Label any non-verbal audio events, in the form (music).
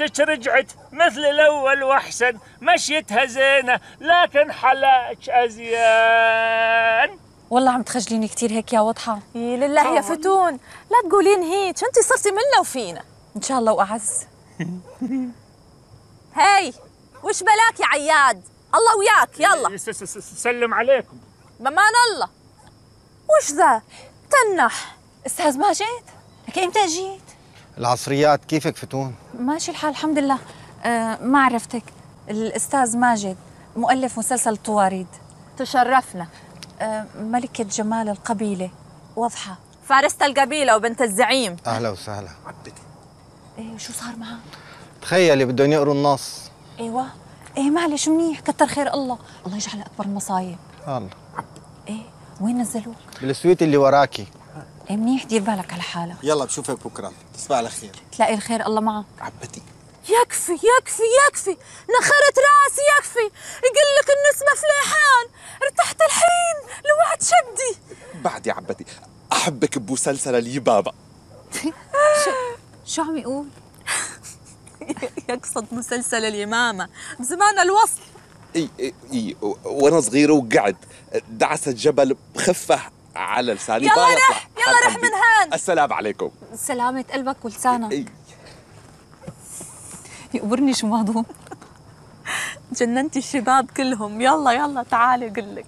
مرتك رجعت مثل الأول وأحسن. مشيتها زينة لكن حلاك ازين والله عم تخجليني كثير هيك يا وضحى إيه لله يا فتون. لا تقولين هيك أنت صرتي منا وفينا؟ إن شاء الله وأعز. (laughs) هاي وش بلاك يا عياد؟ الله وياك يلا. س- س- س- سلم عليكم. بمان الله. وش ذا؟ تنح. أستاذ ماجد لك إمتى جيت؟ العصريات كيفك فتون؟ ماشي الحال الحمد لله. آه ما عرفتك. الأستاذ ماجد مؤلف مسلسل الطواريد تشرفنا. آه ملكة جمال القبيلة. وضحى فارسة القبيلة وبنت الزعيم. أهلا وسهلا. إيه شو صار معها؟ تخيلي بدهم يقروا النص. إيوه. إيه معلش منيح. كتر خير الله. الله يجعل أكبر المصايب الله. إيه وين نزلوك؟ بالسويت اللي وراكي. منيح دير بالك على حالك. يلا بشوفك بكرة. تصبح على خير. تلاقي الخير الله معك. عبتي. يكفي يكفي يكفي. نخرت راسي يكفي. يقول لك النسمة فليحان. ارتحت الحين لوعد شدي. بعد يا عبتي أحبك بمسلسل اليبابا (laughs) شو عم يقول؟ (laughs) يقصد مسلسل اليمامة. بزمان الوصل إي إي, إي وأنا صغير وقعد. دعست جبل بخفة على لساني. يلا. رح، يلا رح. من هان. السلام عليكم. سلامة قلبك ولسانك. إي. يقبرني شو مهضوم جننتي الشباب كلهم. يلا يلا تعالي أقول لك